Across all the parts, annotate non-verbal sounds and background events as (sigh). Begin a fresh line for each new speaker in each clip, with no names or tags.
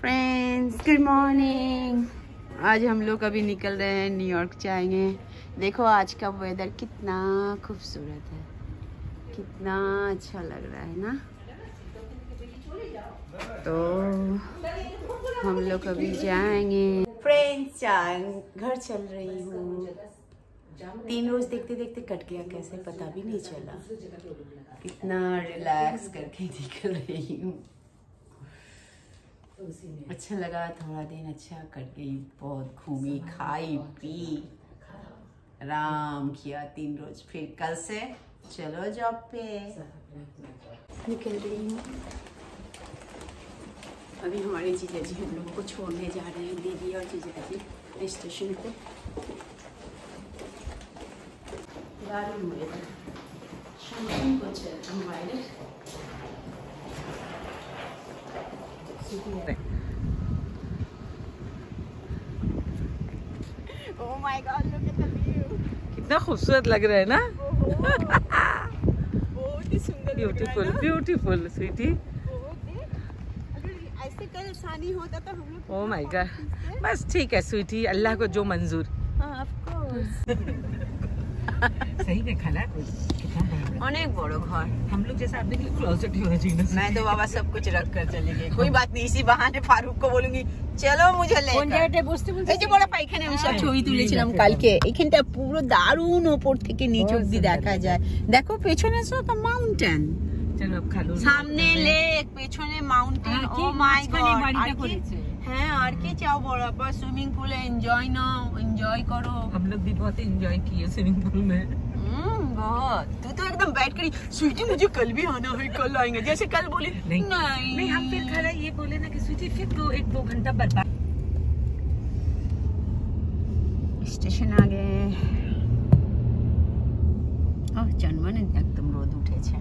Friends good morning आज हम लोग अभी निकल रहे हैं न्यूयॉर्क जाएँगे। देखो आज का वेदर कितना खूबसूरत है। कितना अच्छा लग रहा है ना? तो हम लोग अभी जाएँगे। फ्रेंड्स घर चल रही हूँ। तीन रोज देखते देखते कट गया कैसे पता भी नहीं चला। कितना रिलैक्स करके (laughs) निकल रही हूँ। अच्छा लगा थोड़ा दिन अच्छा कट गई बहुत घूमी खाई पी। आराम किया तीन रोज फिर कल से चलो जॉब पे। निकल रही हूँ अभी हमारे जीजा जी हम लोगों को छोड़ने जा रहे हैं दीदी और जीजा जी स्टेशन पे। वेदर शांति को चल हम (laughs) Oh my God, look at the view.
कितना खूबसूरत लग रहा है ना? (laughs)
बहुत ही सुंदर
ब्यूटीफुल ब्यूटीफुल स्वीटी
ऐसे कल आसानी होता तो हम लोग
ओ माय गॉड बस ठीक है स्वीटी अल्लाह को जो मंजूर।
हाँ ऑफ़ कोर्स (laughs)
सही देखा ना
অনেক বড় ঘর
हम लोग जैसा आपने क्लोजेट ही होना चाहिए ना
मैं तो बाबा सब कुछ रख कर चली गई कोई बात नहीं इसी बहाने फारूक को बोलूंगी चलो मुझे ले
কোন জায়গাটায় বসতে বলতে
এই যে বড় পাইখানে আমি সব ছবি তুলেছিলাম কালকে এখানটা পুরো দারুণ ওপর থেকে নিচ অব্দি দেখা যায় দেখো পেছনে তো মাউন্টেন
চলো अब खा लो
সামনে লেক পেছনে মাউন্টেন ও মাই গড হ্যাঁ আর কি চাও বড় আবার সুইমিং পুলে এনজয় নাও এনজয় করো
हम लोग भी बहुत एंजॉय किए स्विमिंग पूल में
हम्म, बहुत तू तो एकदम बैठ कर स्वीटी मुझे कल भी आना है कल आएंगे जैसे कल बोली
नहीं
नहीं
नहीं हम फिर खरा ये बोले ना कि स्वीटी फिर दो एक दो घंटा बर्बाद
স্টেশন আগে ও জন্মনে একদম রোদ উঠেছে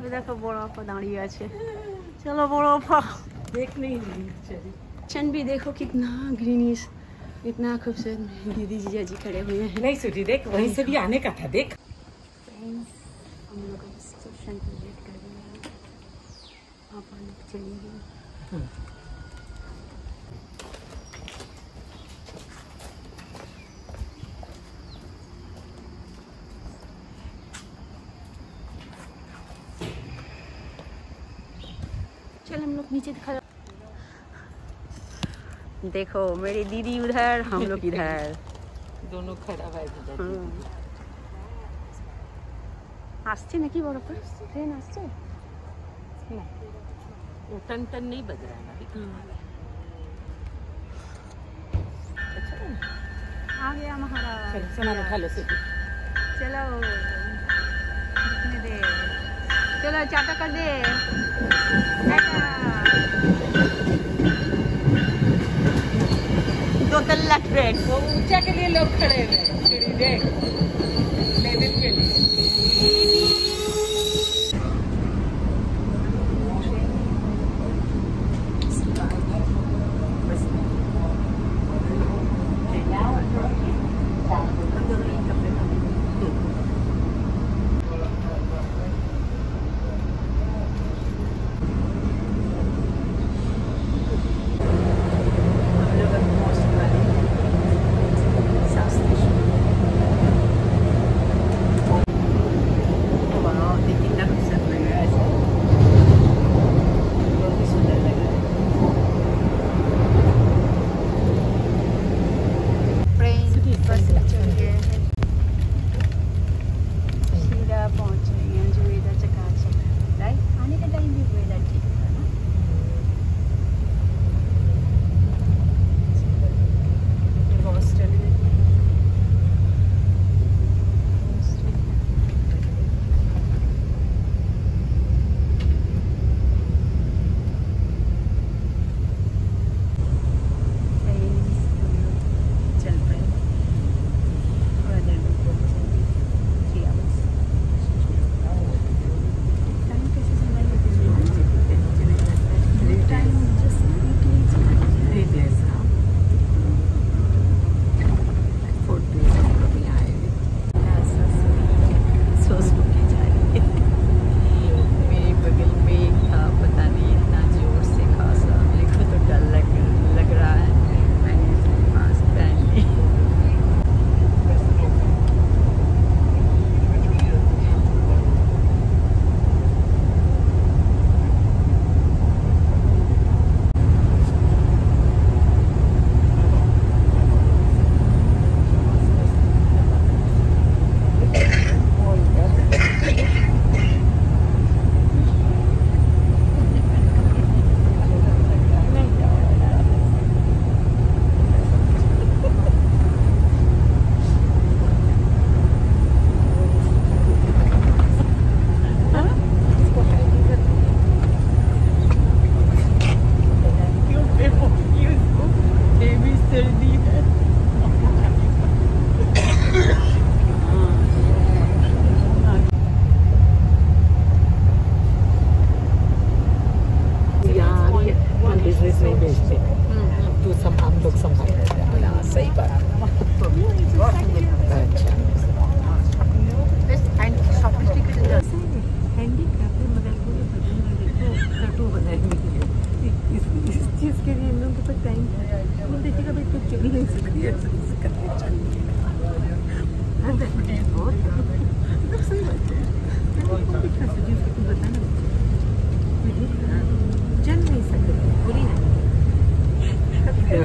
ওই দেখো বড় আপা দাঁড়িয়ে আছে চলো বড় আপা
देख नहीं रही चली
चन भी देखो कितना ग्रीनिश इतना खूबसूरत दीदी जीजा जी खड़े हुए हैं।
नहीं स्वीटी देख वहीं से भी आने का था देख।
हम लोग स्टेशन पे वेट कर रहे हैं। आप लोग चली चल हम लोग नीचे दिखा देखो मेरी दीदी उधर हम लोग इधर
दोनों खड़ा है
হুম। আসছে নাকি বড় করে ট্রেন আসছে না
वो टन टन नहीं बज रहा है ना अभी
आ गया महाराज
चलो सामान उठा लो स्वीटी
चलो कितने दे चलो चाटा कर दे टाटा। दो लेफ़्ट ट्रेन
वो ऊँचा के लिए लोग खड़े हुए सीढ़ी देख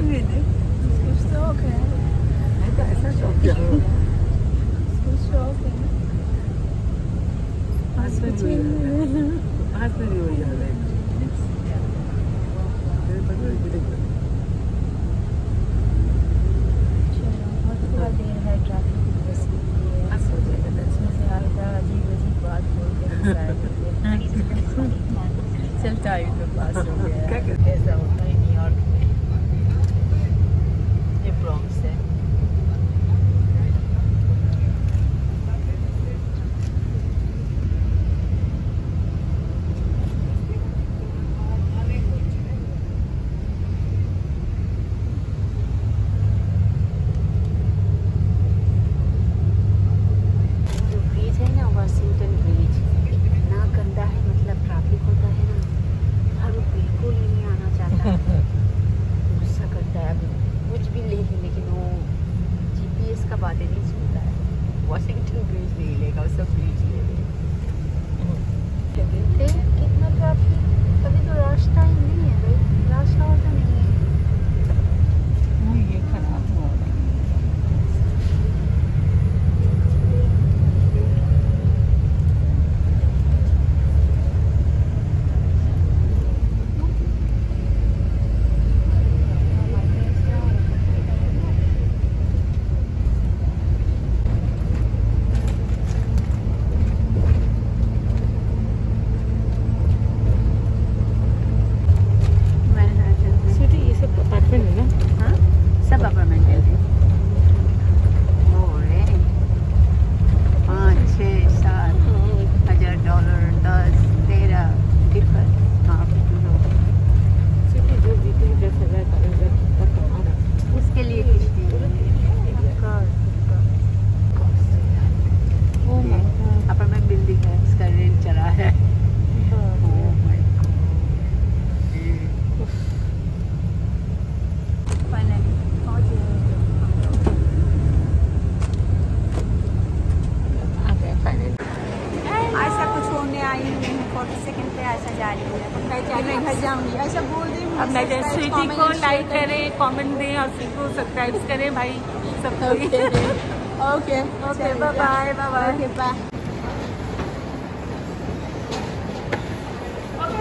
vedi? Spušta है
तो
होता है न्यूयॉर्क में problem, sir. Eh? बातें नहीं सुनता है। वॉशिंगटन ब्रिज नहीं लेगा उसका ब्रिज ले लेगा कितना ट्रैफ़िक
लाइक करें कमेंट दें और सीखो सब्सक्राइब करें भाई सब okay okay bye
bye bye
bye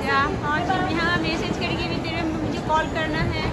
हाँ मैसेज हाँ, करके भी तेरे मुझे कॉल करना है।